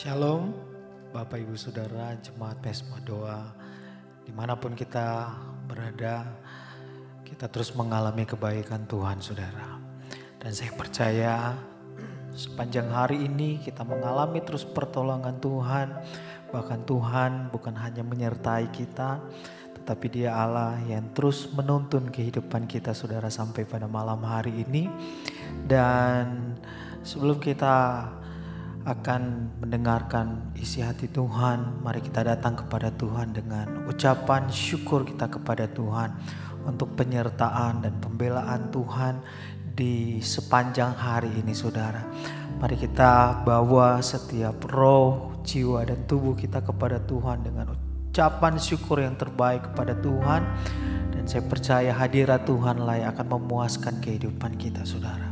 Shalom, Bapak Ibu Saudara, Jemaat Pesma Doa, di mana pun kita berada, kita terus mengalami kebaikan Tuhan Saudara. Dan saya percaya sepanjang hari ini kita mengalami terus pertolongan Tuhan, bahkan Tuhan bukan hanya menyertai kita, tetapi dia Allah yang terus menuntun kehidupan kita saudara sampai pada malam hari ini. Dan sebelum kita akan mendengarkan isi hati Tuhan, mari kita datang kepada Tuhan dengan ucapan syukur kita kepada Tuhan untuk penyertaan dan pembelaan Tuhan di sepanjang hari ini saudara. Mari kita bawa setiap roh, jiwa dan tubuh kita kepada Tuhan dengan ucapan syukur yang terbaik kepada Tuhan. Dan saya percaya hadirat Tuhan lah yang akan memuaskan kehidupan kita saudara.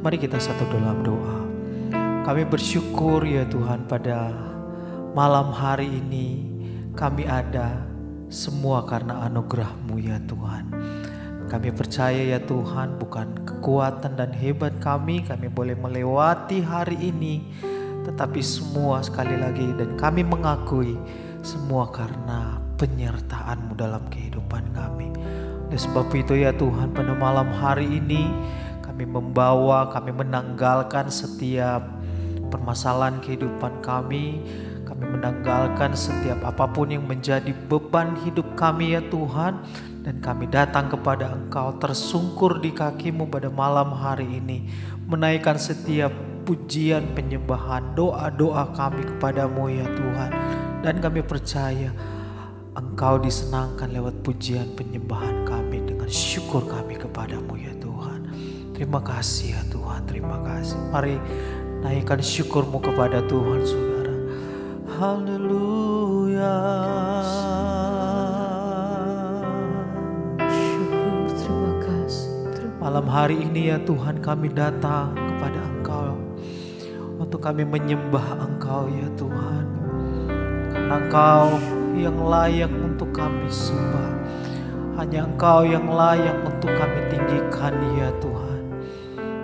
Mari kita satu dalam doa. Kami bersyukur ya Tuhan pada malam hari ini kami ada semua karena anugerah-Mu ya Tuhan. Kami percaya ya Tuhan bukan kekuatan dan hebat kami kami boleh melewati hari ini tetapi semua sekali lagi dan kami mengakui semua karena penyertaan-Mu dalam kehidupan kami. Oleh sebab itu ya Tuhan pada malam hari ini kami membawa, kami menanggalkan setiap permasalahan kehidupan kami. Kami menanggalkan setiap apa pun yang menjadi beban hidup kami ya Tuhan. Dan kami datang kepada Engkau tersungkur di kakimu pada malam hari ini. Menaikkan setiap pujian, penyembahan, doa-doa kami kepadamu ya Tuhan. Dan kami percaya Engkau disenangkan lewat pujian penyembahan kami dengan syukur kami kepadamu ya Tuhan. Terima kasih ya Tuhan, terima kasih. Mari Naikkan syukurmu kepada Tuhan saudara. Haleluya. Syukur, terima kasih. Terima Malam hari ini ya Tuhan kami datang kepada Engkau. Untuk kami menyembah Engkau ya Tuhan. Karena Engkau yang layak untuk kami sembah. Hanya Engkau yang layak untuk kami tinggikan ya Tuhan.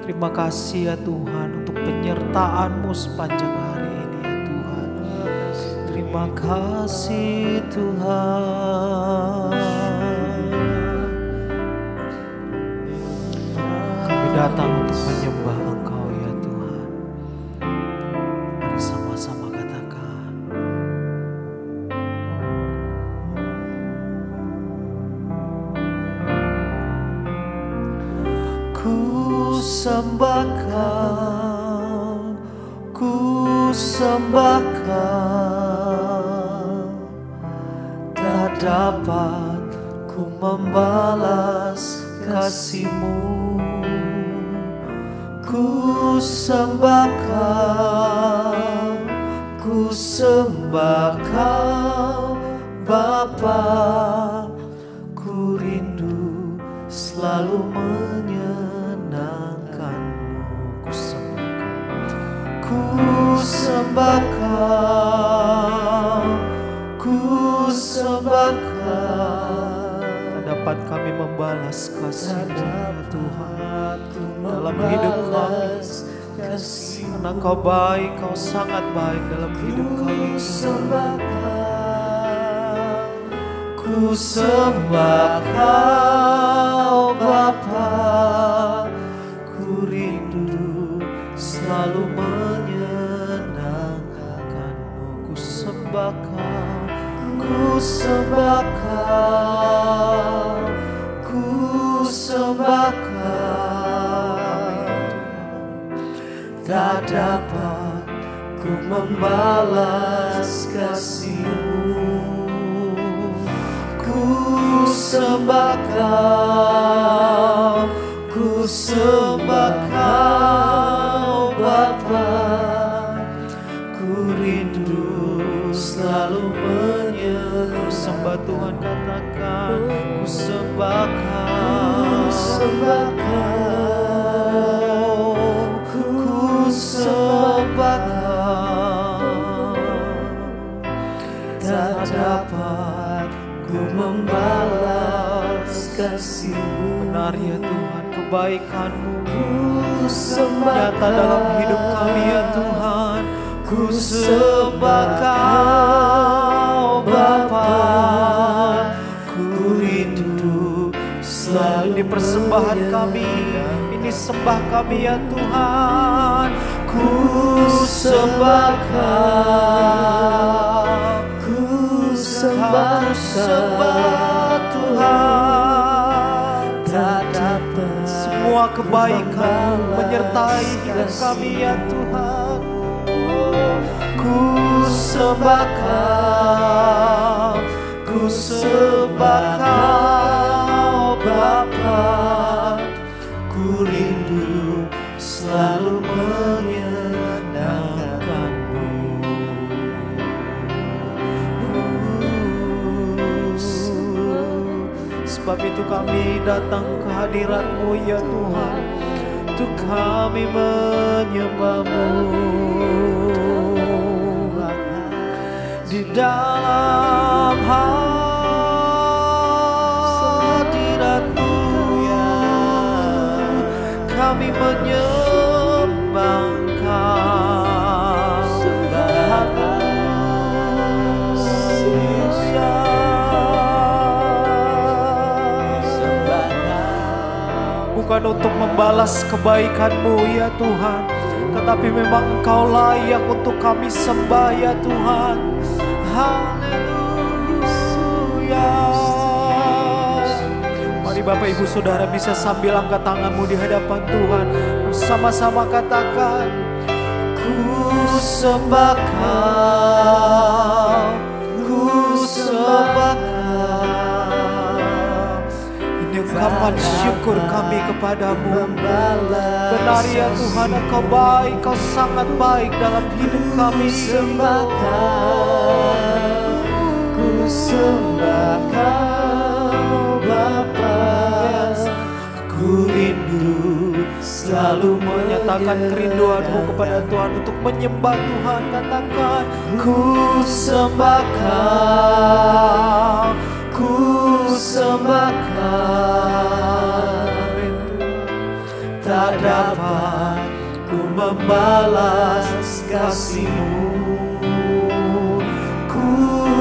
Terima kasih ya Tuhan penyertaan-Mu sepanjang hari ini ya Tuhan. Terima kasih Tuhan. Kami datang untuk menyembah Ku sembah kau, ku sembah kau Bapa. Ku rindu selalu menyenangkanmu. Ku sembah kau Ku sembah dapat kami membalas kasih ya Tuhan. Dalam hidup kami Karena kau baik, kau sangat baik dalam hidup kami. Ku sembah kau Bapa. Ku rindu selalu menyenangkanmu. Ku sembah kau Ku sembah kau sembah kau Tak dapat ku membalas kasihmu. Ku sembah kau Ku sembah kau Bapa. Ku rindu selalu menyeru Sembah Tuhan katakan. Ku sembah kau Benar ya Tuhan kebaikanmu Nyata dalam hidup kami ya Tuhan. Ku sembah Ini persembahan kami. Ini sembah kami ya Tuhan. Ku sembah kau Ku sembah Ku sembah Tuhan. Tak dapat Semua kebaikan menyertai hidup kami ya Tuhan. Ku sembah kau Ku sembah kau Bapa Ku rindu selalu menyenangkanmu. Sebab itu kami datang ke hadiratmu ya Tuhan. Untuk kami menyembahmu. Di dalam hadiratmu Bukan untuk membalas kebaikanmu ya Tuhan Tetapi memang engkau layak untuk kami sembah ya Tuhan. Haleluya Bapak Ibu Saudara bisa sambil angkat tanganmu di hadapan Tuhan. Bersama-sama katakan Ku sembah kau Ku sembah Ini ungkapan syukur kami kepadamu. Benar ya Tuhan Engkau baik Kau sangat baik dalam hidup kami. Sembah kau Ku sembah kau rindu selalu menyatakan kerinduanmu kepada Tuhan untuk menyembah Tuhan. Katakan ku sembah kau ku sembah kau tak dapat ku membalas kasihmu. Ku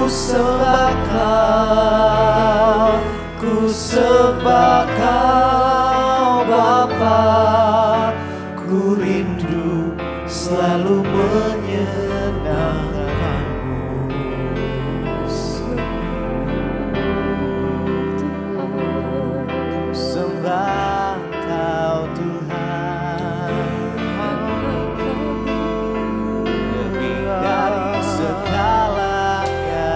sembah kau ku sembah kau ku rindu selalu menyenangkanmu. Sembah kau Tuhan. Dari segalanya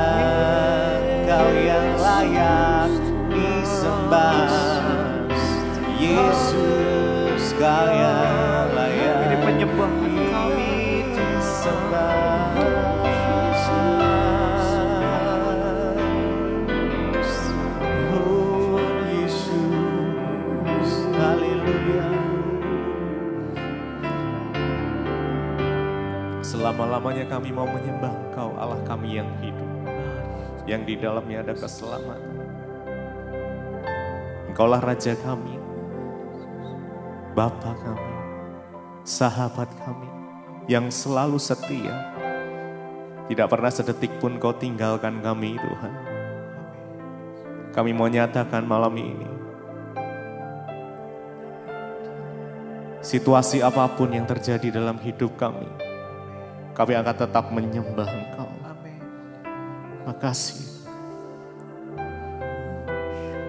Kau yang layak disembah. Yesus kau yang layak Ini penyembahan kami Yesus Haleluya Selama-lamanya kami mau menyembah Engkau Allah kami yang hidup. Yang di dalamnya ada keselamatan. Engkaulah Raja kami. Bapa kami. Sahabat kami. Yang selalu setia. Tidak pernah sedetik pun kau tinggalkan kami Tuhan. Kami mau nyatakan malam ini. Situasi apa pun yang terjadi dalam hidup kami. Kami akan tetap menyembah Engkau. Makasih.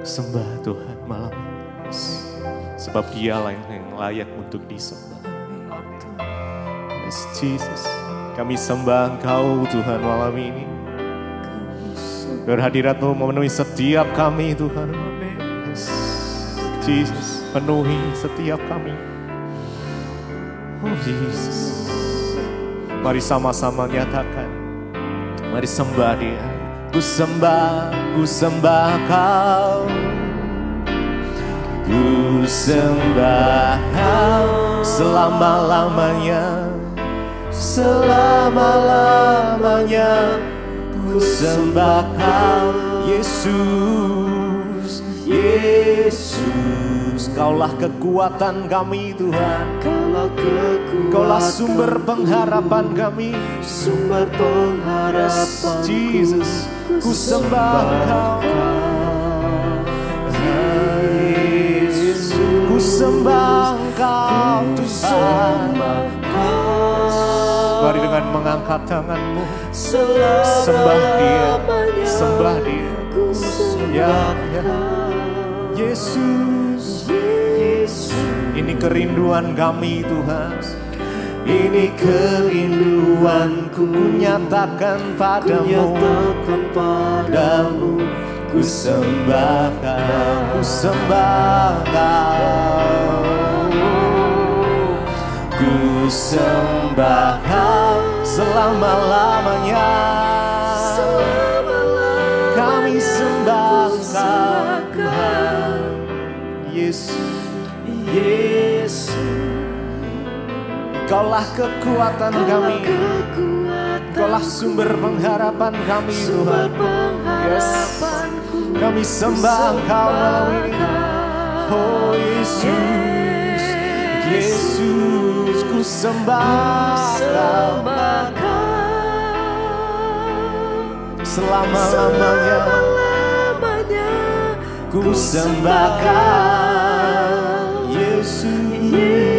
Sembah Tuhan malam ini. Sebab dialah yang layak untuk disembah. Yes, Jesus. Kami sembah Engkau Tuhan malam ini. Berhadiratmu memenuhi setiap kami Tuhan. Yes. Jesus, penuhi setiap kami. Oh Jesus. Mari sama-sama nyatakan. Mari sembah dia. Ku sembah, ku sembah kau. Ku sembah kau selama-lamanya. Selama-lamanya. Ku sembah kau Yesus. Yesus, Kaulah kekuatan kami Tuhan. Kaulah kekuatan Kaulah sumber pengharapan kami. Sumber pengharapan Jesus, ku sembah Engkau. Sembah Engkau Tuhan. Mari dengan mengangkat tanganmu, sembah Dia, sembah Dia. Ya, ya. Yesus, ini kerinduan kami Tuhan. Ini kerinduanku ku nyatakan padamu, Nyatakan padamu ku sembah Kau, ku sembah Kau. Ku sembah Kau selama-lamanya. Kami sembah Kau. Yesus, Yesus Kaulah kekuatan kami, Kaulah sumber pengharapan kami Tuhan. Yes. Kami sembah Engkau malam ini. Oh Yesus, Yesus, ku sembah Kau selama-lamanya. Ku sembah Kau, Yesus.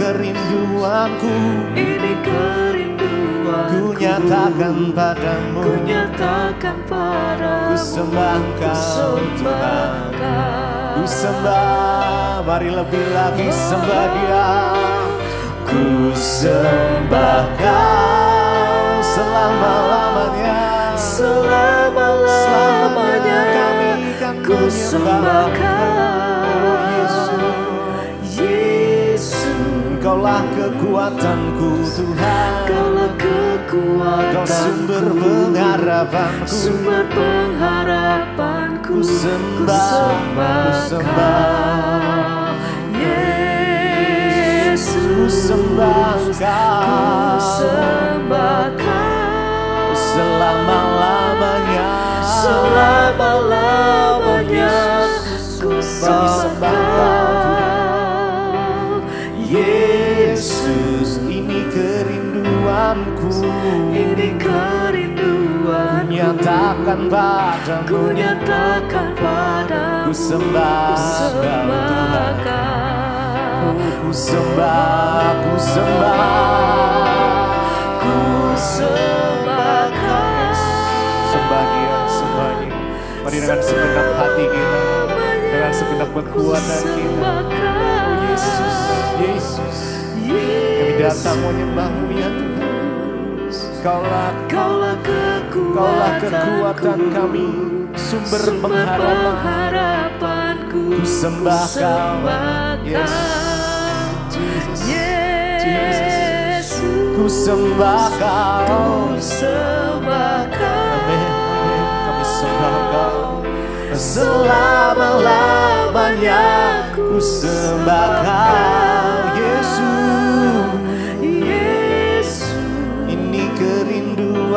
Kerinduanku, Ini kerinduan ku nyatakan padamu. Ku nyatakan padamu Ku sembah Kau, Tuhan. Ku sembah, mari lebih lagi sembah Dia. Ku sembah Kau selama-lamanya. Selama-lamanya kami kan Ku sembah Oh Engkaulah kekuatanku Tuhan. Kaulah kekuatan Kau sumber pengharapanku. Sumber pengharapanku Ku sembah, ku sembah. Yesus Ku sembah Ku Kau sembah Kau selama-lamanya. Selama-lamanya Ku sembah Ini kerinduan Nyatakan Ku padamu. nyatakan padamu Ku sembah Ku sembah Tuhan. Ku sembah, ku sembah. Ku sembah Kau Sembah dia, sembah dia. Mari dengan segenap hati kita, dengan segenap kekuatan kita. Oh Yesus, Yesus, kami datang menyembahmu ya Tuhan. Kaulah, Kaulah kekuatan kaulah kekuatan kami, sumber pengharapan. pengharapanku Ku sembah Kau. sembah Yes. Kau. Jesus, Yesus ku sembah Kau. Ku sembah Kau Amin, amin. Kami sembah Kau. Selama-lamanya ku sembah Kau, Yesus. Yesus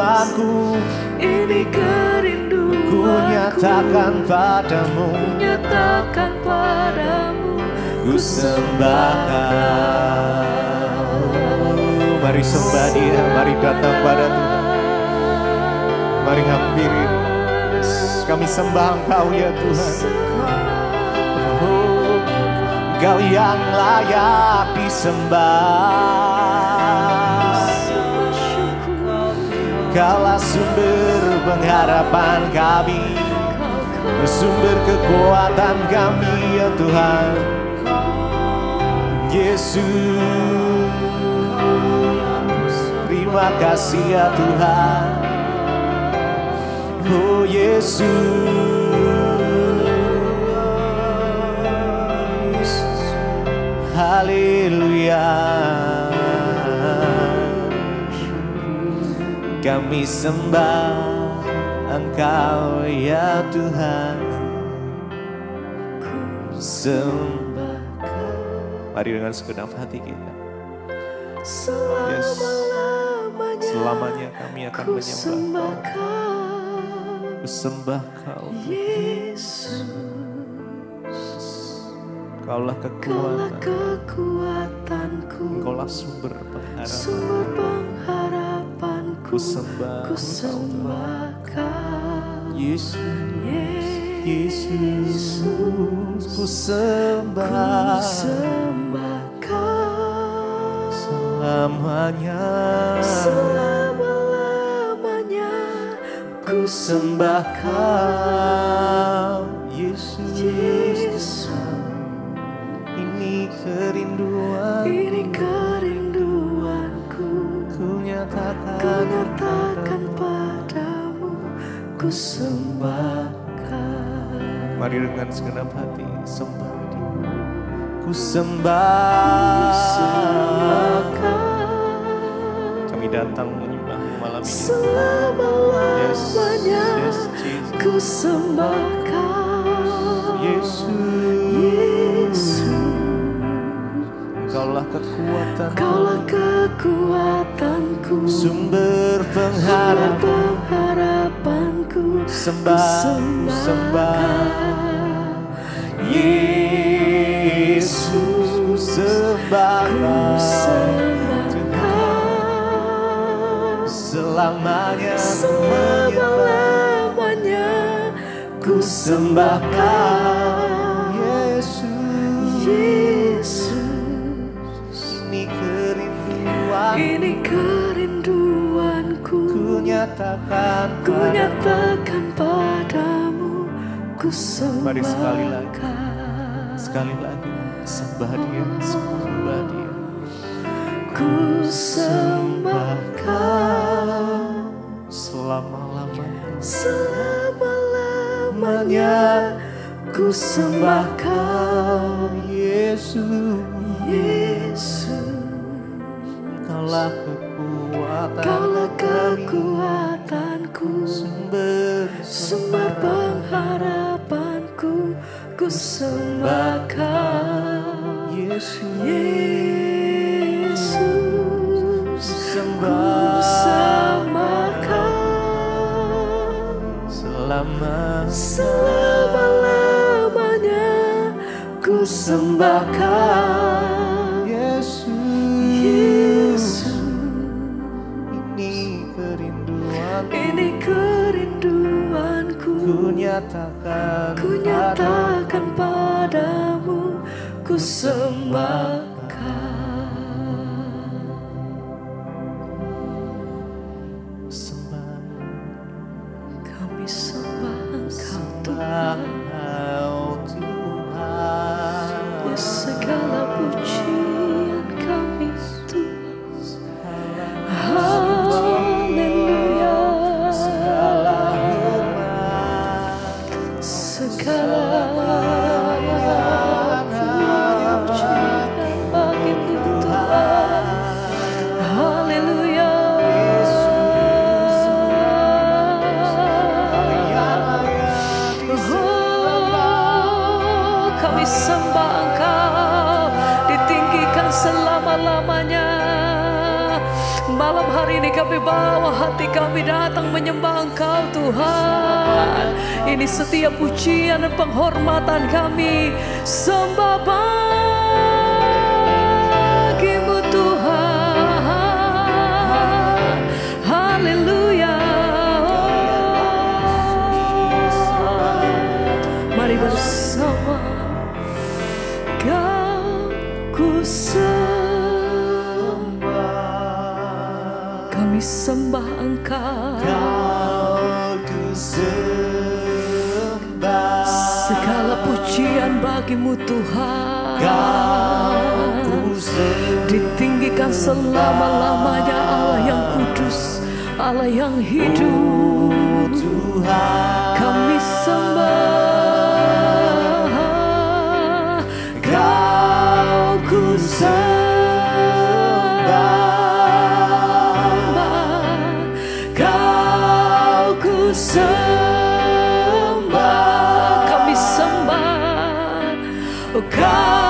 kerinduanku, Ini kerinduanku ku nyatakan padamu. Nyatakan padamu Ku sembah. Mari sembah Dia, mari datang pada Tuhan. Mari hampiri. Kami sembah Engkau ya Tuhan. Oh, Engkau yang layak disembah. Kaulah sumber pengharapan kami, sumber kekuatan kami ya Tuhan. Yesus, terima kasih ya Tuhan. Oh Yesus, Haleluya. Kami sembah Engkau ya Tuhan. Sembah. Mari dengan segenap hati kita. Yes. Selama-lamanya Selamanya kami akan Ku menyembah Kau. Ku sembah kau, Yesus kaulah Kaulah kekuatan, kekuatanku kaulah sumber pengharapan. Sumber pengharapanku Ku sembah Ku sembah kau Yesus, Yesus ku Ku sembah sembah kau selamanya. Selama-lamanya Ku Sembah kau, Yesus. Yesus Ini kerinduan Ini kerinduanku Ku sembah kau Mari dengan segenap hati sembah dia. Ku sembah. Sembah kau Kami datang menyembahmu malam ini. Selama-lamanya Yes, yes, Jesus. Ku sembah kau Yesus, Yesus Engkaulah kekuatan, Kaulah kekuatanku sumber pengharapan. pengharapanku Sembah, Ku sembah sembah. Yesus, sembah selamanya, Selama-lamanya Ku sembah kau, Yesus. Yesus. Ini kerinduan. Ini kerinduanku ku nyatakan, Ku padamu. nyatakan padamu Ku sembah Mari sekali lagi. Sekali lagi, sembah dia, sembah dia. Ku sembah kau Selama-lamanya, Selama-lamanya Ku sembah kau Yesus. Yesus Kaulah kekuatan kekuatanku. Sumber Sembah pengharapanku Ku sembah kau Yesus. Yesus Ku Sembah kau selama Selama-lamanya Ku sembah kau nyatakan Ku nyatakan padamu Ku sembah Segala kami bawa hati kami datang menyembah Engkau Tuhan. Ini setiap pujian dan penghormatan kami sembah bagimu Kau Tuhan sembah. Ditinggikan selama-lamanya Allah yang kudus Allah yang hidup Tuhan. Kami sembah Kau ku sembah Kau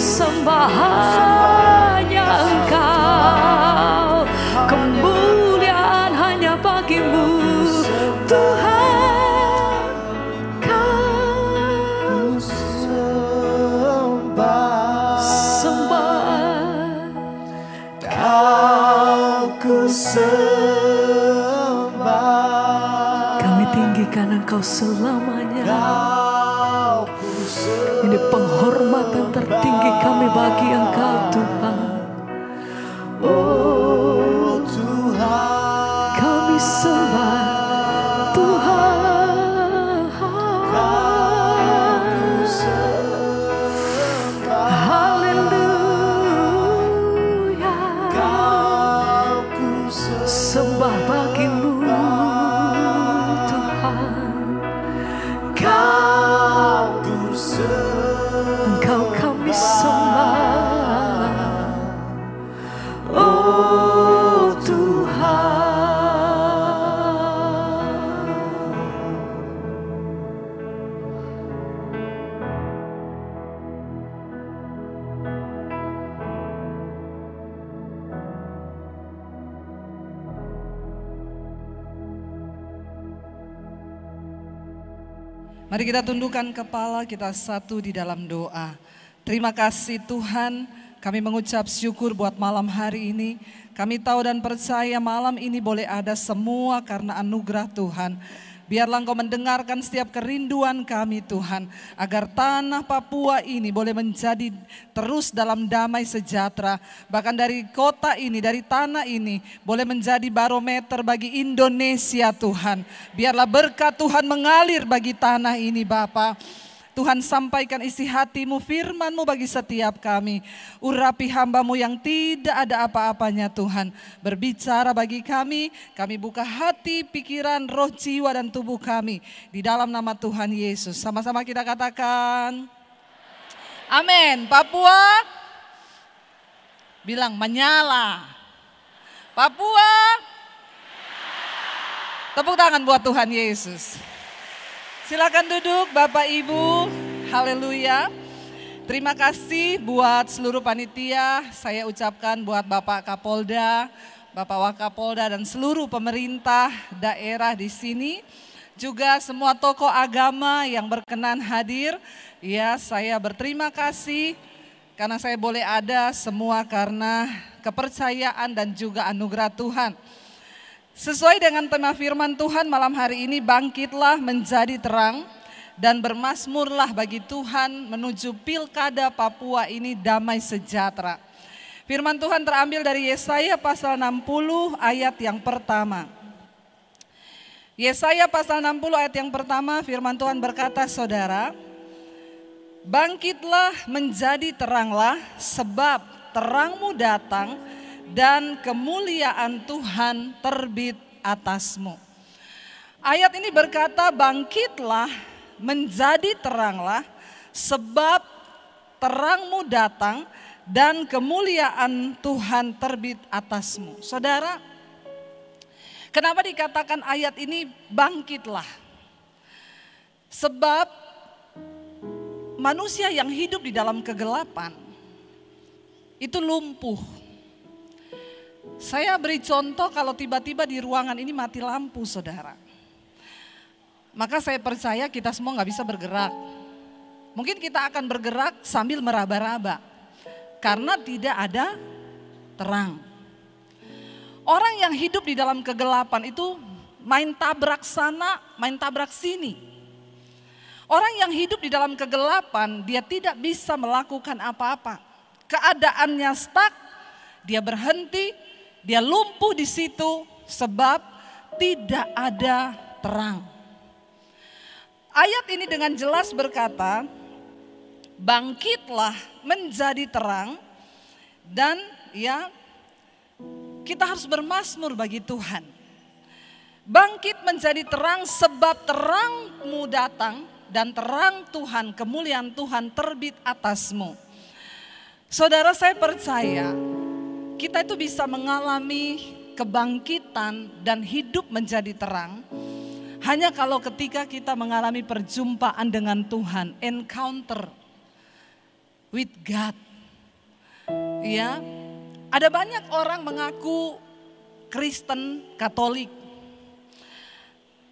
Sembah hanya engkau. Kemuliaan hanya bagimu Tuhan. Kau sembah. Kami tinggikan engkau selamanya kami bagi engkau Tuhan kita tundukkan kepala kita satu di dalam doa. Terima kasih Tuhan, kami mengucap syukur buat malam hari ini. Kami tahu dan percaya malam ini boleh ada semua karena anugerah Tuhan. Biarlah Engkau mendengarkan setiap kerinduan kami Tuhan. Agar tanah Papua ini boleh menjadi terus dalam damai sejahtera. Bahkan dari kota ini, dari tanah ini boleh menjadi barometer bagi Indonesia Tuhan. Biarlah berkat Tuhan mengalir bagi tanah ini Bapak. Tuhan sampaikan isi hatimu, firmanmu bagi setiap kami. Urapi hambamu yang tidak ada apa-apanya Tuhan. Berbicara bagi kami, kami buka hati, pikiran, roh, jiwa dan tubuh kami. Di dalam nama Tuhan Yesus. Sama-sama kita katakan. Amin. Papua. Bilang menyala. Papua. Tepuk tangan buat Tuhan Yesus. Silakan duduk Bapak Ibu. Haleluya. Terima kasih buat seluruh panitia. Saya ucapkan buat Bapak Kapolda, Bapak Wakapolda dan seluruh pemerintah daerah di sini. Juga semua tokoh agama yang berkenan hadir. Ya, saya berterima kasih karena saya boleh ada semua karena kepercayaan dan juga anugerah Tuhan. Sesuai dengan tema firman Tuhan malam hari ini, bangkitlah menjadi terang dan bermasmurlah bagi Tuhan menuju pilkada Papua ini damai sejahtera. Firman Tuhan terambil dari Yesaya pasal 60 ayat yang pertama. Yesaya pasal 60 ayat yang pertama firman Tuhan berkata saudara, Bangkitlah menjadi teranglah sebab terangmu datang dan kemuliaan Tuhan terbit atasmu. Ayat ini berkata bangkitlah menjadi teranglah sebab terangmu datang dan kemuliaan Tuhan terbit atasmu. Saudara, kenapa dikatakan ayat ini bangkitlah? Sebab manusia yang hidup di dalam kegelapan itu lumpuh. Saya beri contoh kalau tiba-tiba di ruangan ini mati lampu saudara maka saya percaya kita semua nggak bisa bergerak. Mungkin kita akan bergerak sambil meraba-raba karena tidak ada terang. Orang yang hidup di dalam kegelapan itu main tabrak sana, main tabrak sini. Orang yang hidup di dalam kegelapan, dia tidak bisa melakukan apa-apa. Keadaannya stuck, dia berhenti, dia lumpuh di situ sebab tidak ada terang. Ayat ini dengan jelas berkata, bangkitlah menjadi terang dan ya kita harus bermasmur bagi Tuhan. Bangkit menjadi terang sebab terangmu datang dan terang Tuhan, kemuliaan Tuhan terbit atasmu. Saudara saya percaya kita itu bisa mengalami kebangkitan dan hidup menjadi terang hanya kalau ketika kita mengalami perjumpaan dengan Tuhan, encounter with God. Ya, ada banyak orang mengaku Kristen, Katolik.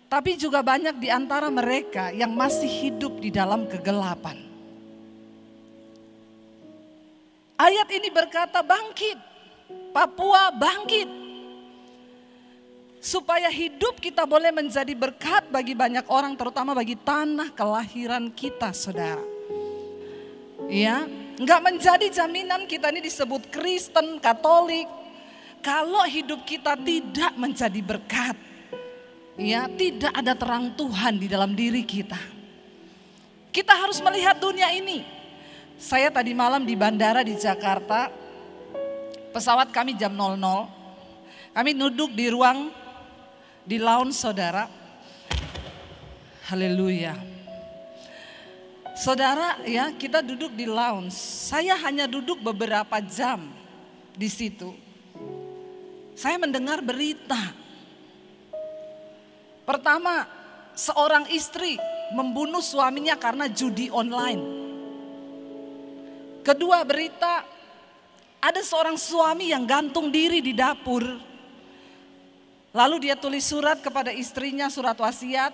Tapi juga banyak di antara mereka yang masih hidup di dalam kegelapan. Ayat ini berkata bangkit, Papua bangkit supaya hidup kita boleh menjadi berkat bagi banyak orang terutama bagi tanah kelahiran kita saudara. Ya, nggak menjadi jaminan kita ini disebut Kristen, Katolik kalau hidup kita tidak menjadi berkat. Ya, tidak ada terang Tuhan di dalam diri kita. Kita harus melihat dunia ini. Saya tadi malam di bandara di Jakarta, pesawat kami jam 00. Kami duduk di ruang di lounge saudara. Haleluya. Saudara ya kita duduk di lounge. Saya hanya duduk beberapa jam di situ. Saya mendengar berita. Pertama, seorang istri membunuh suaminya karena judi online. Kedua berita, ada seorang suami yang gantung diri di dapur Lalu dia tulis surat kepada istrinya, surat wasiat.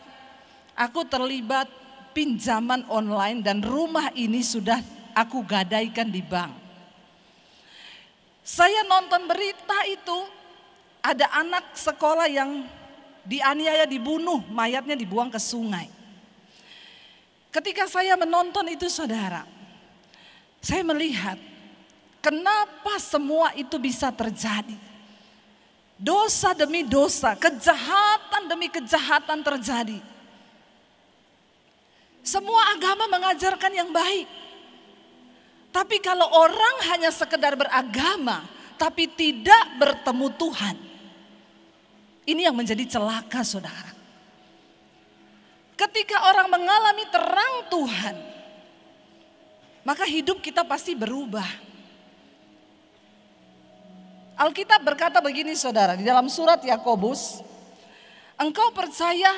Aku terlibat pinjaman online dan rumah ini sudah aku gadaikan di bank. Saya nonton berita itu, ada anak sekolah yang dianiaya dibunuh, mayatnya dibuang ke sungai. Ketika saya menonton itu saudara, saya melihat kenapa semua itu bisa terjadi. Dosa demi dosa, kejahatan demi kejahatan terjadi. Semua agama mengajarkan yang baik. Tapi kalau orang hanya sekedar beragama, tapi tidak bertemu Tuhan. Ini yang menjadi celaka saudara. Ketika orang mengalami terang Tuhan, maka hidup kita pasti berubah. Alkitab berkata begini saudara, di dalam surat Yakobus, engkau percaya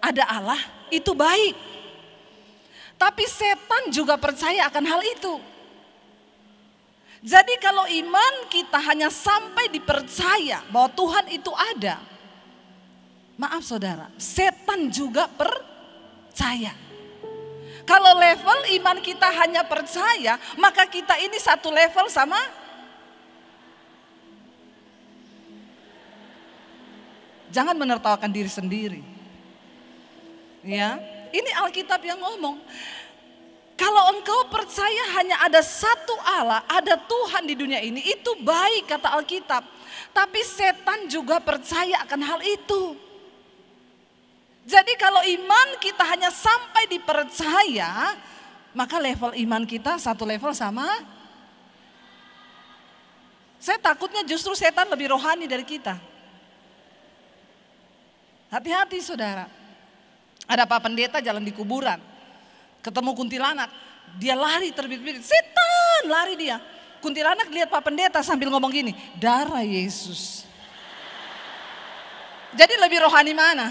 ada Allah, itu baik. Tapi setan juga percaya akan hal itu. Jadi kalau iman kita hanya sampai dipercaya bahwa Tuhan itu ada. Maaf saudara, setan juga percaya. Kalau level iman kita hanya percaya, maka kita ini satu level sama Jangan menertawakan diri sendiri. Ya, ini Alkitab yang ngomong. Kalau engkau percaya hanya ada satu Allah, ada Tuhan di dunia ini, itu baik kata Alkitab. Tapi setan juga percaya akan hal itu. Jadi kalau iman kita hanya sampai dipercaya, maka level iman kita satu level sama. Saya takutnya justru setan lebih rohani dari kita. Hati-hati saudara. Ada Pak Pendeta jalan di kuburan. Ketemu kuntilanak. Dia lari terbit-bit. Setan lari dia. Kuntilanak lihat Pak Pendeta sambil ngomong gini. Darah Yesus. Jadi lebih rohani mana?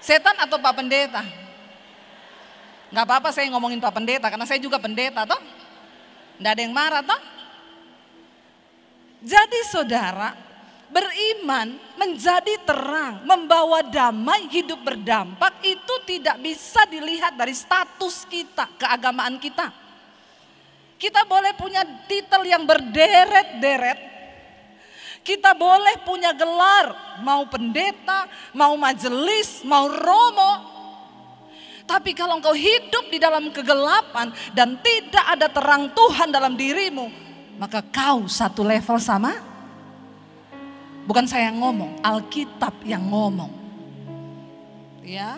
Setan atau Pak Pendeta? Gak apa-apa saya ngomongin Pak Pendeta karena saya juga pendeta toh. Gak ada yang marah toh. Jadi saudara, beriman menjadi terang, membawa damai, hidup berdampak itu tidak bisa dilihat dari status kita, keagamaan kita. Kita boleh punya titel yang berderet-deret. Kita boleh punya gelar, mau pendeta, mau majelis, mau romo. Tapi kalau engkau hidup di dalam kegelapan dan tidak ada terang Tuhan dalam dirimu, maka kau satu level sama Bukan saya yang ngomong, Alkitab yang ngomong. Ya.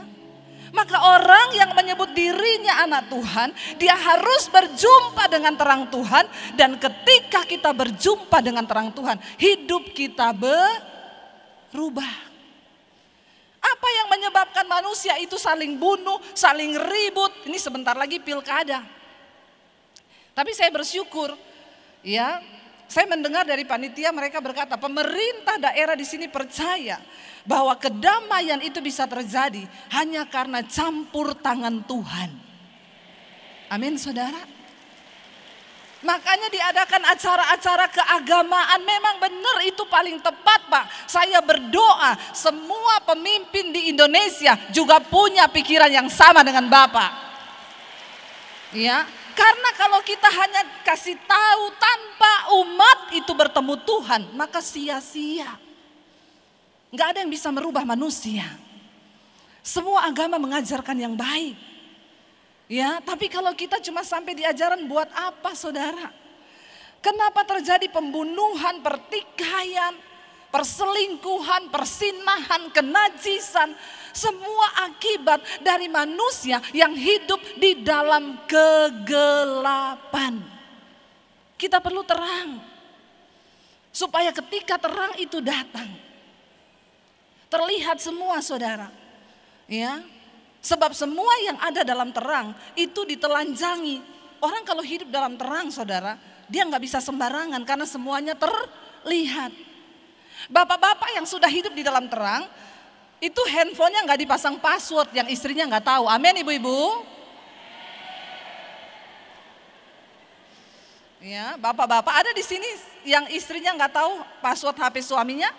Maka orang yang menyebut dirinya anak Tuhan, dia harus berjumpa dengan terang Tuhan dan ketika kita berjumpa dengan terang Tuhan, hidup kita berubah. Apa yang menyebabkan manusia itu saling bunuh, saling ribut? Ini sebentar lagi pilkada. Tapi saya bersyukur ya saya mendengar dari panitia mereka berkata, pemerintah daerah di sini percaya bahwa kedamaian itu bisa terjadi hanya karena campur tangan Tuhan. Amin, saudara. Makanya diadakan acara-acara keagamaan memang benar itu paling tepat Pak. Saya berdoa semua pemimpin di Indonesia juga punya pikiran yang sama dengan Bapak. Ya, karena kalau kita hanya kasih tahu tanpa umat itu bertemu Tuhan, maka sia-sia. Enggak ada yang bisa merubah manusia. Semua agama mengajarkan yang baik. Ya, tapi kalau kita cuma sampai diajaran buat apa saudara? Kenapa terjadi pembunuhan, pertikaian, perselingkuhan, persinahan, kenajisan, semua akibat dari manusia yang hidup di dalam kegelapan. Kita perlu terang. Supaya ketika terang itu datang. Terlihat semua saudara. Ya, Sebab semua yang ada dalam terang itu ditelanjangi. Orang kalau hidup dalam terang saudara, dia nggak bisa sembarangan karena semuanya terlihat. Bapak-bapak yang sudah hidup di dalam terang, itu handphonenya nggak dipasang password yang istrinya nggak tahu. Amin ibu-ibu. Ya, bapak-bapak ada di sini yang istrinya nggak tahu password HP suaminya?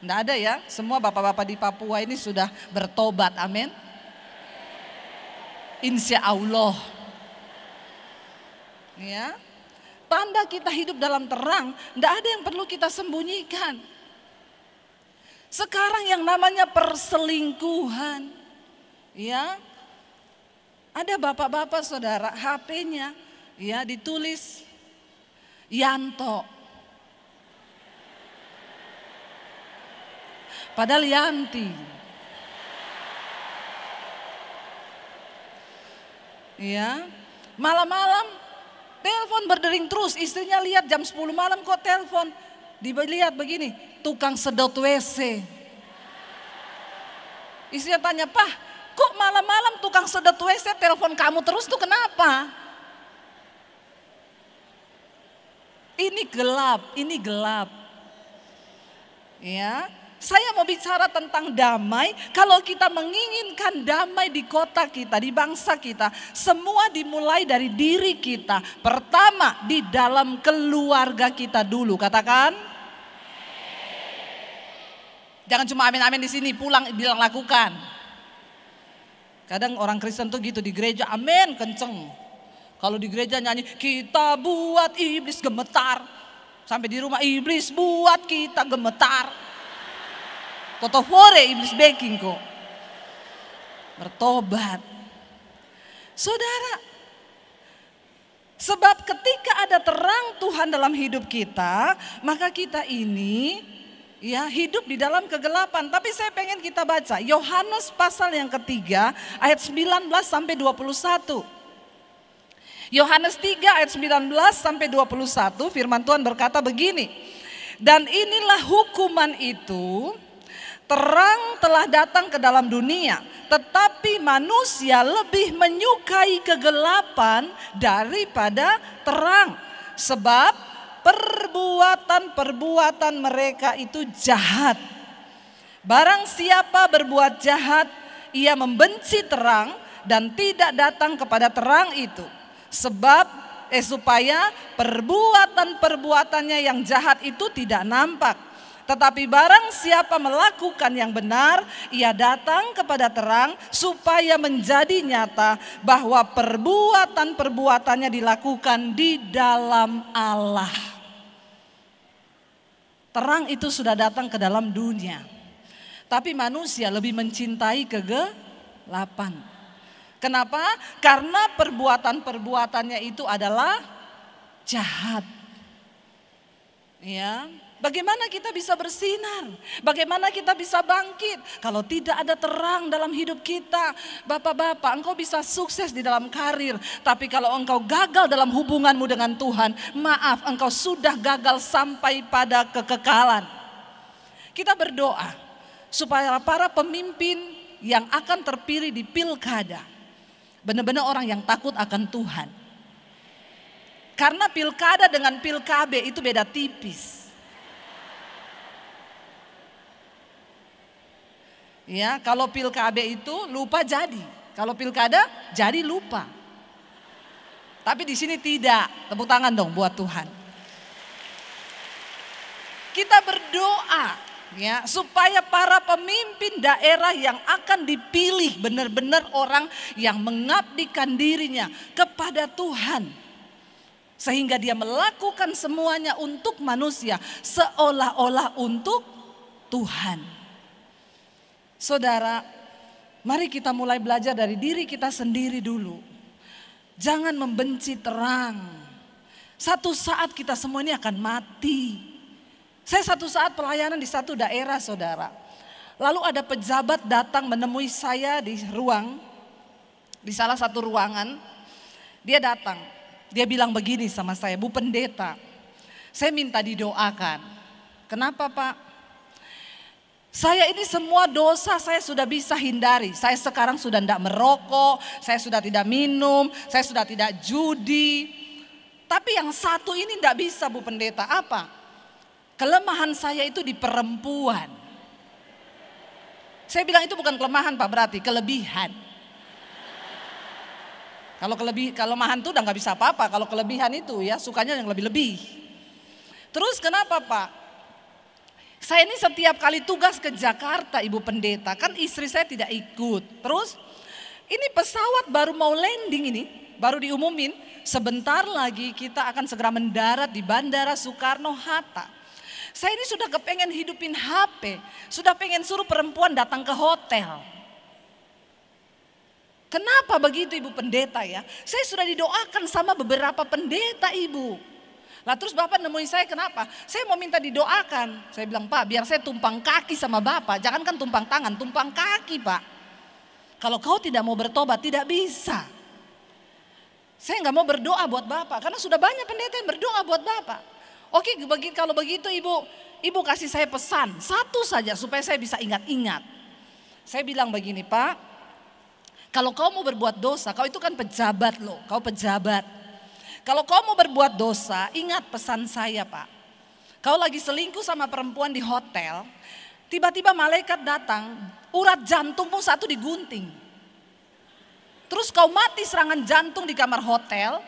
Nggak ada ya, semua bapak-bapak di Papua ini sudah bertobat, amin. Insya Allah. Ya, tanda kita hidup dalam terang, nggak ada yang perlu kita sembunyikan. Sekarang yang namanya perselingkuhan. Ya. Ada bapak-bapak saudara HP-nya ya ditulis Yanto. Padahal Yanti. Ya. Malam-malam telepon berdering terus, istrinya lihat jam 10 malam kok telepon. Dilihat begini, tukang sedot WC. Istrinya tanya, Pak, kok malam-malam tukang sedot WC telepon kamu terus tuh kenapa? Ini gelap, ini gelap. Ya, saya mau bicara tentang damai. Kalau kita menginginkan damai di kota kita, di bangsa kita, semua dimulai dari diri kita. Pertama, di dalam keluarga kita dulu. Katakan, Jangan cuma amin-amin di sini, pulang bilang lakukan. Kadang orang Kristen tuh gitu di gereja, amin kenceng. Kalau di gereja nyanyi, kita buat iblis gemetar. Sampai di rumah iblis buat kita gemetar. Totofore iblis baking kok. Bertobat. Saudara, sebab ketika ada terang Tuhan dalam hidup kita, maka kita ini ya hidup di dalam kegelapan. Tapi saya pengen kita baca Yohanes pasal yang ketiga ayat 19 sampai 21. Yohanes 3 ayat 19 sampai 21 firman Tuhan berkata begini. Dan inilah hukuman itu terang telah datang ke dalam dunia tetapi manusia lebih menyukai kegelapan daripada terang sebab perbuatan-perbuatan mereka itu jahat. Barang siapa berbuat jahat, ia membenci terang dan tidak datang kepada terang itu. Sebab eh supaya perbuatan-perbuatannya yang jahat itu tidak nampak. Tetapi barang siapa melakukan yang benar, ia datang kepada terang supaya menjadi nyata bahwa perbuatan-perbuatannya dilakukan di dalam Allah. Terang itu sudah datang ke dalam dunia. Tapi manusia lebih mencintai kegelapan. Kenapa? Karena perbuatan-perbuatannya itu adalah jahat. Ya, Bagaimana kita bisa bersinar? Bagaimana kita bisa bangkit? Kalau tidak ada terang dalam hidup kita, Bapak-bapak, engkau bisa sukses di dalam karir, tapi kalau engkau gagal dalam hubunganmu dengan Tuhan, maaf, engkau sudah gagal sampai pada kekekalan. Kita berdoa supaya para pemimpin yang akan terpilih di pilkada benar-benar orang yang takut akan Tuhan. Karena pilkada dengan pilkabe itu beda tipis. Ya, kalau pilkada itu lupa jadi. Kalau pilkada jadi lupa. Tapi di sini tidak. Tepuk tangan dong buat Tuhan. Kita berdoa ya supaya para pemimpin daerah yang akan dipilih benar-benar orang yang mengabdikan dirinya kepada Tuhan. Sehingga dia melakukan semuanya untuk manusia seolah-olah untuk Tuhan. Saudara, mari kita mulai belajar dari diri kita sendiri dulu. Jangan membenci terang. Satu saat kita semua ini akan mati. Saya satu saat pelayanan di satu daerah saudara. Lalu ada pejabat datang menemui saya di ruang, di salah satu ruangan. Dia datang, dia bilang begini sama saya, Bu Pendeta, saya minta didoakan. Kenapa Pak? Saya ini semua dosa saya sudah bisa hindari. Saya sekarang sudah tidak merokok, saya sudah tidak minum, saya sudah tidak judi. Tapi yang satu ini tidak bisa Bu Pendeta. Apa? Kelemahan saya itu di perempuan. Saya bilang itu bukan kelemahan Pak berarti kelebihan. Kalau kelebih, kelemahan itu udah nggak bisa apa-apa. Kalau kelebihan itu ya sukanya yang lebih-lebih. Terus kenapa Pak? Saya ini setiap kali tugas ke Jakarta Ibu Pendeta, kan istri saya tidak ikut. Terus ini pesawat baru mau landing ini, baru diumumin, sebentar lagi kita akan segera mendarat di Bandara Soekarno-Hatta. Saya ini sudah kepengen hidupin HP, sudah pengen suruh perempuan datang ke hotel. Kenapa begitu Ibu Pendeta ya? Saya sudah didoakan sama beberapa pendeta Ibu. Lah terus Bapak nemuin saya kenapa? Saya mau minta didoakan. Saya bilang Pak biar saya tumpang kaki sama Bapak. Jangan kan tumpang tangan, tumpang kaki Pak. Kalau kau tidak mau bertobat tidak bisa. Saya nggak mau berdoa buat Bapak. Karena sudah banyak pendeta yang berdoa buat Bapak. Oke kalau begitu Ibu, Ibu kasih saya pesan. Satu saja supaya saya bisa ingat-ingat. Saya bilang begini Pak. Kalau kau mau berbuat dosa, kau itu kan pejabat loh. Kau pejabat. Kalau kau mau berbuat dosa, ingat pesan saya Pak. Kau lagi selingkuh sama perempuan di hotel, tiba-tiba malaikat datang, urat jantungmu satu digunting. Terus kau mati serangan jantung di kamar hotel,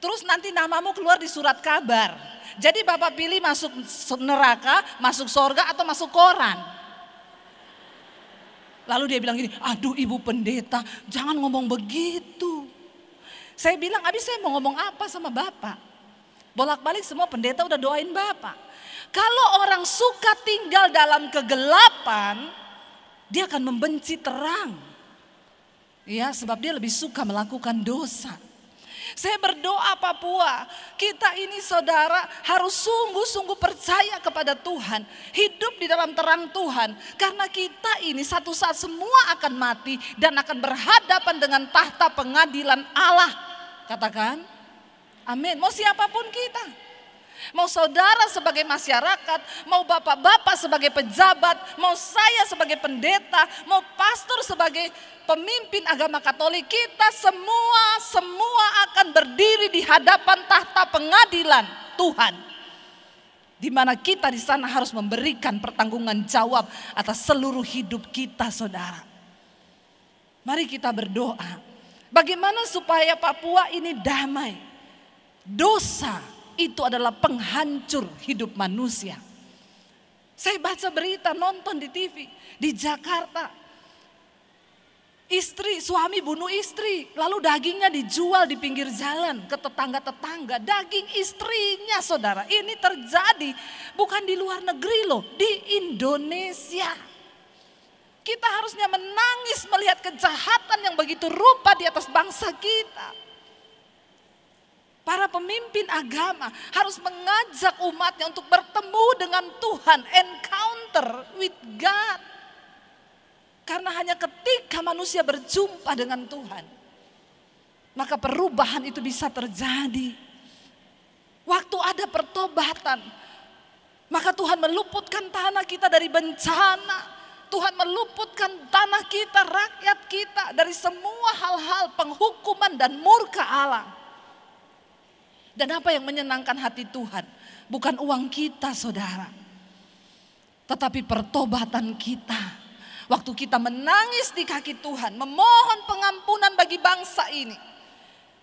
terus nanti namamu keluar di surat kabar. Jadi Bapak pilih masuk neraka, masuk sorga atau masuk koran. Lalu dia bilang gini, aduh ibu pendeta jangan ngomong begitu. Saya bilang, abis saya mau ngomong apa sama Bapak? Bolak-balik semua pendeta udah doain Bapak. Kalau orang suka tinggal dalam kegelapan, dia akan membenci terang. Ya, sebab dia lebih suka melakukan dosa. Saya berdoa Papua, kita ini saudara harus sungguh-sungguh percaya kepada Tuhan. Hidup di dalam terang Tuhan. Karena kita ini satu saat semua akan mati dan akan berhadapan dengan tahta pengadilan Allah. Katakan, amin. Mau siapa pun kita. Mau saudara sebagai masyarakat, mau bapak-bapak sebagai pejabat, mau saya sebagai pendeta, mau pastor sebagai pemimpin agama Katolik, kita semua semua akan berdiri di hadapan tahta pengadilan Tuhan. Di mana kita di sana harus memberikan pertanggungan jawab atas seluruh hidup kita, Saudara. Mari kita berdoa. Bagaimana supaya Papua ini damai? Dosa itu adalah penghancur hidup manusia. Saya baca berita, nonton di TV di Jakarta. Istri, suami bunuh istri, lalu dagingnya dijual di pinggir jalan ke tetangga-tetangga. Daging istrinya, saudara, ini terjadi bukan di luar negeri loh, di Indonesia. Kita harusnya menangis melihat kejahatan yang begitu rupa di atas bangsa kita. Pemimpin agama harus mengajak umatnya untuk bertemu dengan Tuhan, encounter with God. Karena hanya ketika manusia berjumpa dengan Tuhan, maka perubahan itu bisa terjadi. Waktu ada pertobatan, maka Tuhan meluputkan tanah kita dari bencana. Tuhan meluputkan tanah kita, rakyat kita dari semua hal-hal penghukuman dan murka Allah. Dan apa yang menyenangkan hati Tuhan? Bukan uang kita saudara. Tetapi pertobatan kita. Waktu kita menangis di kaki Tuhan. Memohon pengampunan bagi bangsa ini.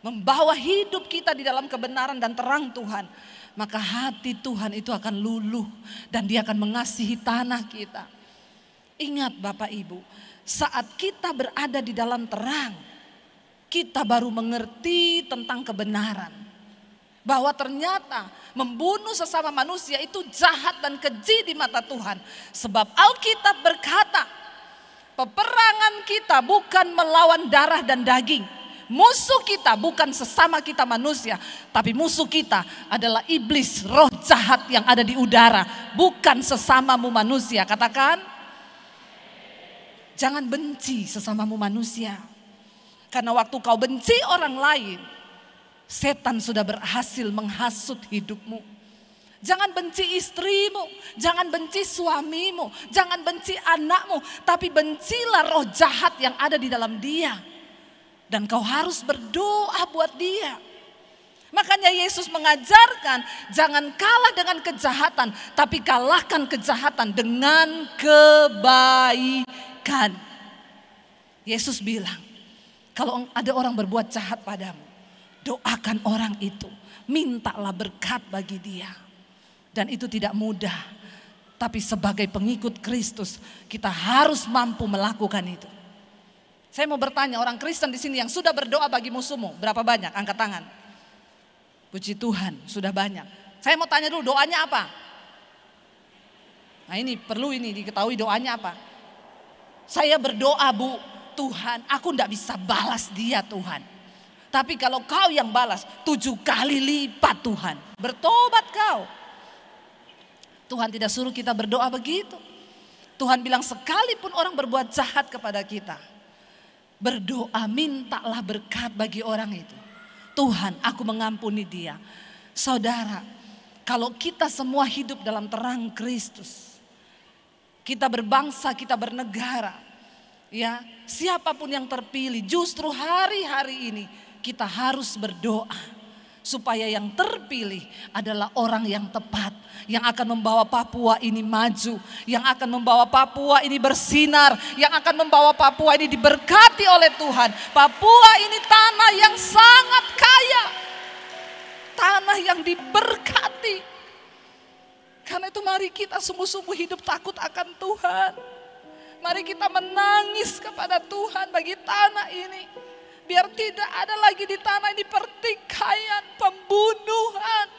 Membawa hidup kita di dalam kebenaran dan terang Tuhan. Maka hati Tuhan itu akan luluh. Dan dia akan mengasihi tanah kita. Ingat Bapak Ibu. Saat kita berada di dalam terang. Kita baru mengerti tentang kebenaran bahwa ternyata membunuh sesama manusia itu jahat dan keji di mata Tuhan. Sebab Alkitab berkata, peperangan kita bukan melawan darah dan daging. Musuh kita bukan sesama kita manusia, tapi musuh kita adalah iblis, roh jahat yang ada di udara, bukan sesamamu manusia. Katakan, jangan benci sesamamu manusia. Karena waktu kau benci orang lain, setan sudah berhasil menghasut hidupmu. Jangan benci istrimu, jangan benci suamimu, jangan benci anakmu, tapi bencilah roh jahat yang ada di dalam dia. Dan kau harus berdoa buat dia. Makanya Yesus mengajarkan jangan kalah dengan kejahatan, tapi kalahkan kejahatan dengan kebaikan. Yesus bilang, kalau ada orang berbuat jahat padamu, Doakan orang itu. Mintalah berkat bagi dia. Dan itu tidak mudah. Tapi sebagai pengikut Kristus kita harus mampu melakukan itu. Saya mau bertanya orang Kristen di sini yang sudah berdoa bagi musuhmu, berapa banyak? Angkat tangan. Puji Tuhan, sudah banyak. Saya mau tanya dulu doanya apa? Nah ini perlu ini diketahui doanya apa. Saya berdoa bu, Tuhan aku tidak bisa balas dia Tuhan. Tapi kalau kau yang balas tujuh kali lipat Tuhan. Bertobat kau. Tuhan tidak suruh kita berdoa begitu. Tuhan bilang sekalipun orang berbuat jahat kepada kita. Berdoa mintalah berkat bagi orang itu. Tuhan aku mengampuni dia. Saudara kalau kita semua hidup dalam terang Kristus. Kita berbangsa, kita bernegara. Ya, siapa pun yang terpilih justru hari-hari ini kita harus berdoa supaya yang terpilih adalah orang yang tepat yang akan membawa Papua ini maju, yang akan membawa Papua ini bersinar, yang akan membawa Papua ini diberkati oleh Tuhan. Papua ini tanah yang sangat kaya. Tanah yang diberkati. Karena itu mari kita sungguh-sungguh hidup takut akan Tuhan. Mari kita menangis kepada Tuhan bagi tanah ini. Biar tidak ada lagi di tanah ini pertikaian, pembunuhan,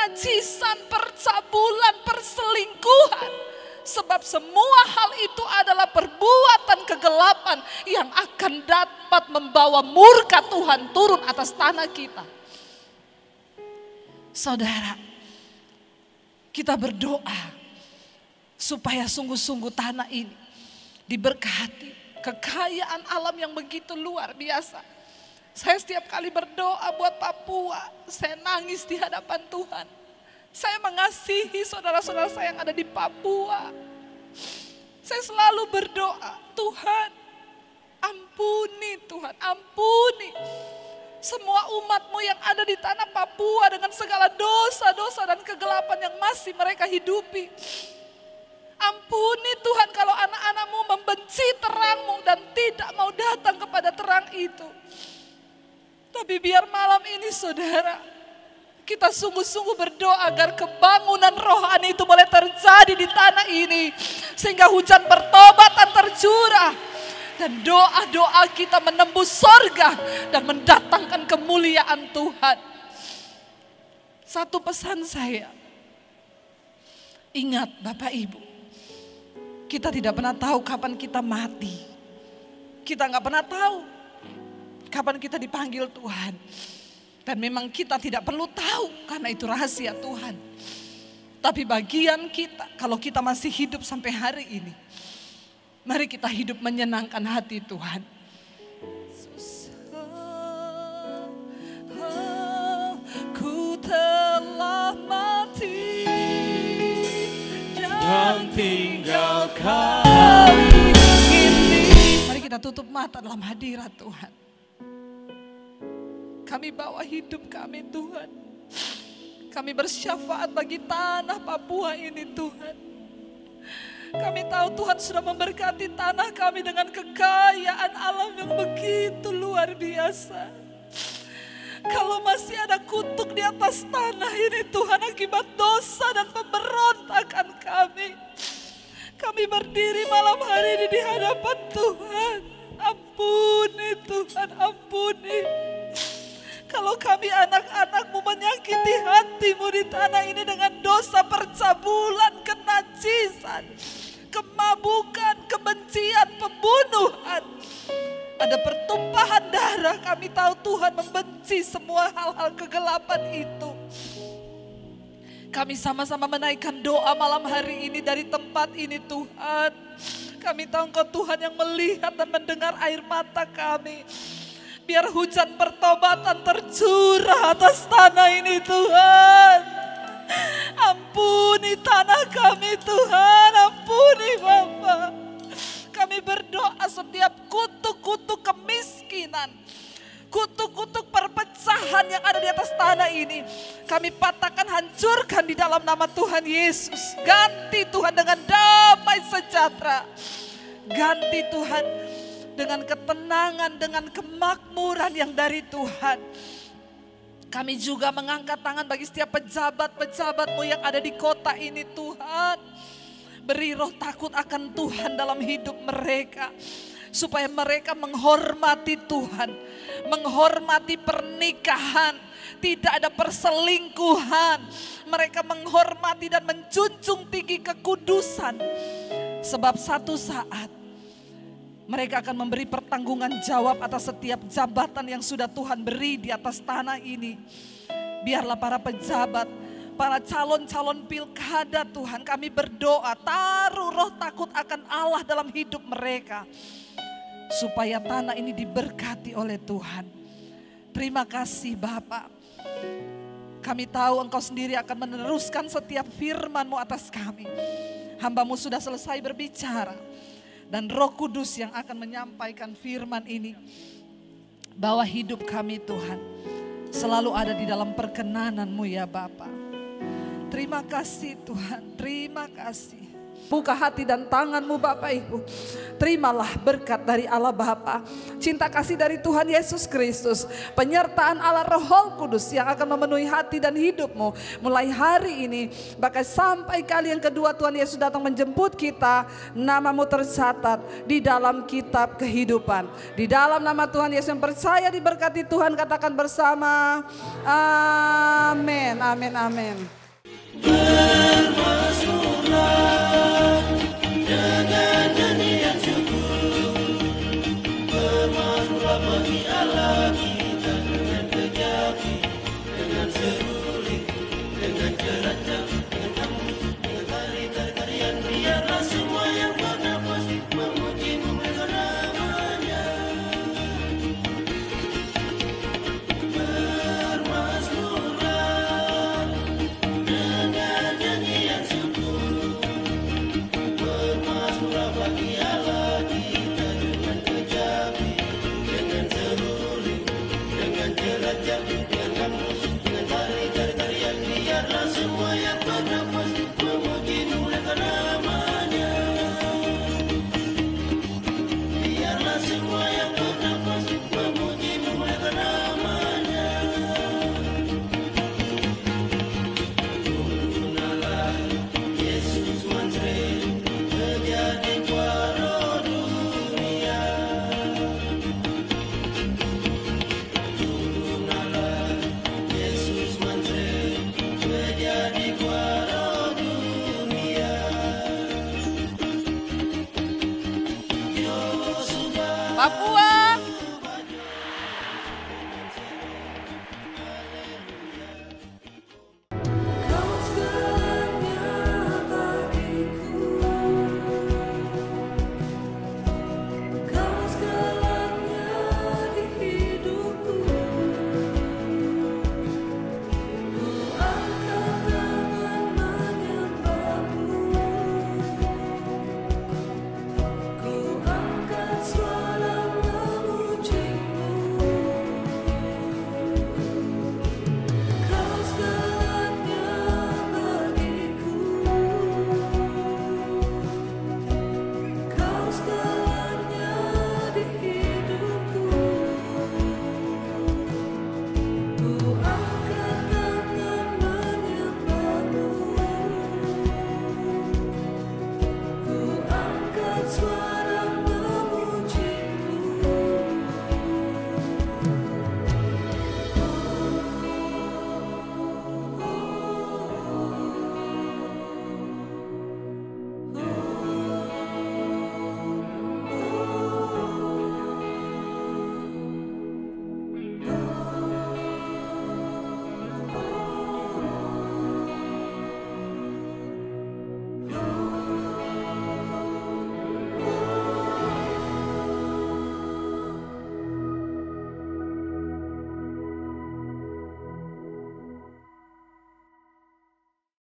kenajisan, percabulan, perselingkuhan. Sebab semua hal itu adalah perbuatan kegelapan yang akan dapat membawa murka Tuhan turun atas tanah kita. Saudara, kita berdoa supaya sungguh-sungguh tanah ini diberkati. Kekayaan alam yang begitu luar biasa. Saya setiap kali berdoa buat Papua, saya nangis di hadapan Tuhan. Saya mengasihi saudara-saudara saya yang ada di Papua. Saya selalu berdoa, Tuhan ampuni Tuhan, ampuni semua umatmu yang ada di tanah Papua dengan segala dosa-dosa dan kegelapan yang masih mereka hidupi. Ampuni Tuhan kalau anak-anakmu membenci terangmu dan tidak mau datang kepada terang itu. Tapi biar malam ini saudara, kita sungguh-sungguh berdoa agar kebangunan rohani itu boleh terjadi di tanah ini. Sehingga hujan pertobatan tercurah. Dan doa-doa kita menembus sorga dan mendatangkan kemuliaan Tuhan. Satu pesan saya, ingat Bapak Ibu, kita tidak pernah tahu kapan kita mati. Kita nggak pernah tahu kapan kita dipanggil Tuhan. Dan memang kita tidak perlu tahu karena itu rahasia Tuhan. Tapi bagian kita kalau kita masih hidup sampai hari ini. Mari kita hidup menyenangkan hati Tuhan. Tinggalkan ini. Mari kita tutup mata dalam hadirat Tuhan. Kami bawa hidup kami Tuhan. Kami bersyafaat bagi tanah Papua ini Tuhan. Kami tahu Tuhan sudah memberkati tanah kami dengan kekayaan alam yang begitu luar biasa. Kalau masih ada kutuk di atas tanah ini Tuhan akibat dosa dan pemberontakan kami. Kami berdiri malam hari ini di hadapan Tuhan. Ampuni Tuhan, ampuni. Kalau kami anak-anakmu menyakiti hatimu di tanah ini dengan dosa percabulan, kenajisan, kemabukan, kebencian, pembunuhan. Ada pertumpahan darah, kami tahu Tuhan membenci semua hal-hal kegelapan itu. Kami sama-sama menaikkan doa malam hari ini dari tempat ini Tuhan. Kami tahu Engkau Tuhan yang melihat dan mendengar air mata kami. Biar hujan pertobatan tercurah atas tanah ini Tuhan. Ampuni tanah kami Tuhan, Kami patahkan, hancurkan di dalam nama Tuhan Yesus. Ganti Tuhan dengan damai sejahtera. Ganti Tuhan dengan ketenangan, dengan kemakmuran yang dari Tuhan. Kami juga mengangkat tangan bagi setiap pejabat-pejabatmu yang ada di kota ini Tuhan. Beri roh takut akan Tuhan dalam hidup mereka. Supaya mereka menghormati Tuhan. Menghormati pernikahan. Tidak ada perselingkuhan. Mereka menghormati dan menjunjung tinggi kekudusan. Sebab satu saat mereka akan memberi pertanggungan jawab atas setiap jabatan yang sudah Tuhan beri di atas tanah ini. Biarlah para pejabat, para calon-calon pilkada Tuhan kami berdoa taruh roh takut akan Allah dalam hidup mereka. Supaya tanah ini diberkati oleh Tuhan. Terima kasih Bapak. Kami tahu engkau sendiri akan meneruskan setiap firmanmu atas kami. Hambamu sudah selesai berbicara dan Roh Kudus yang akan menyampaikan firman ini bahwa hidup kami Tuhan selalu ada di dalam perkenananmu ya Bapa. Terima kasih Tuhan, terima kasih. Buka hati dan tanganmu Bapak Ibu. Terimalah berkat dari Allah Bapa. Cinta kasih dari Tuhan Yesus Kristus. Penyertaan Allah Roh Kudus yang akan memenuhi hati dan hidupmu. Mulai hari ini. Bahkan sampai kali yang kedua Tuhan Yesus datang menjemput kita. Namamu tercatat di dalam kitab kehidupan. Di dalam nama Tuhan Yesus yang percaya diberkati Tuhan katakan bersama. Amin, amin, amin. Bermasmurlah dengan Papo